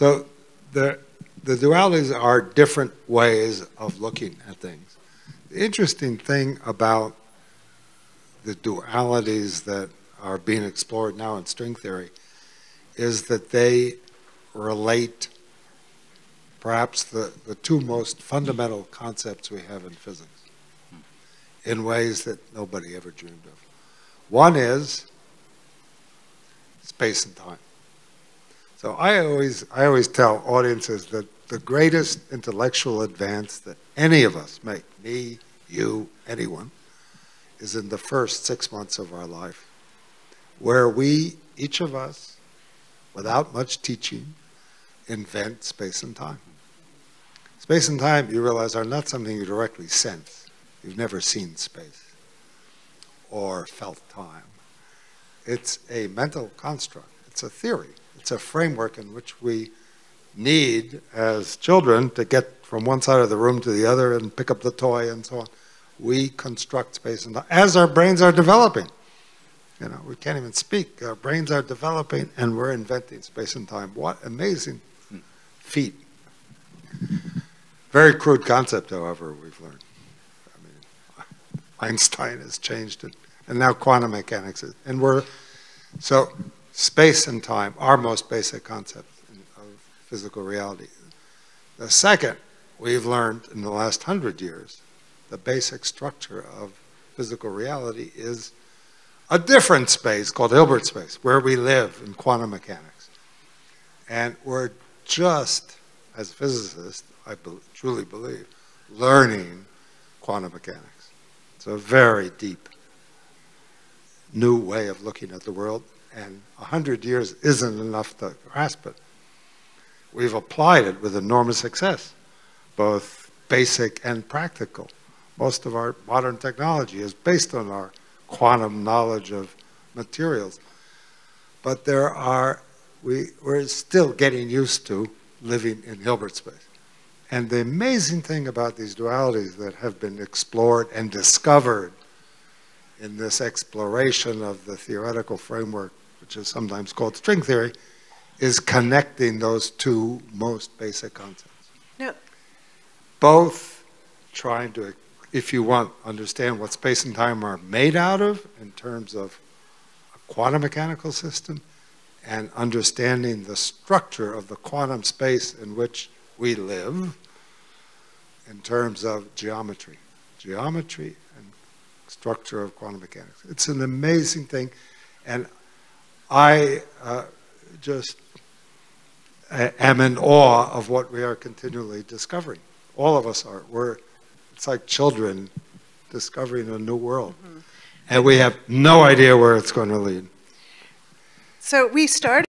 So the, the dualities are different ways of looking at things. The interesting thing about the dualities that are being explored now in string theory is that they relate perhaps the, the two most fundamental concepts we have in physics in ways that nobody ever dreamed of. One is space and time. So I always, I always tell audiences that the greatest intellectual advance that any of us make, me, you, anyone, is in the first six months of our life, where we, each of us, without much teaching, invent space and time. Space and time, you realize, are not something you directly sense. You've never seen space or felt time. It's a mental construct. It's a theory. It's a framework in which we need, as children, to get from one side of the room to the other and pick up the toy and so on. We construct space and time as our brains are developing. You know, we can't even speak. Our brains are developing and we're inventing space and time. What amazing feat. Very crude concept, however, we've learned. I mean, Einstein has changed it, and now quantum mechanics is. And we're, so space and time, our most basic concept of physical reality. The second, we've learned in the last hundred years, the basic structure of physical reality is a different space called Hilbert space, where we live in quantum mechanics. And we're just, as physicists, I be truly believe, learning quantum mechanics. It's a very deep, new way of looking at the world, and 100 years isn't enough to grasp it. We've applied it with enormous success, both basic and practical. Most of our modern technology is based on our quantum knowledge of materials. But there are, we, we're still getting used to living in Hilbert space. And the amazing thing about these dualities that have been explored and discovered in this exploration of the theoretical framework, which is sometimes called string theory, is connecting those two most basic concepts. No. Both trying to, if you want, understand what space and time are made out of in terms of a quantum mechanical system, and understanding the structure of the quantum space in which we live in terms of geometry. Geometry and structure of quantum mechanics. It's an amazing thing. And I uh, just am in awe of what we are continually discovering. All of us are. We're, it's like children discovering a new world. Mm -hmm. And we have no idea where it's going to lead. So we started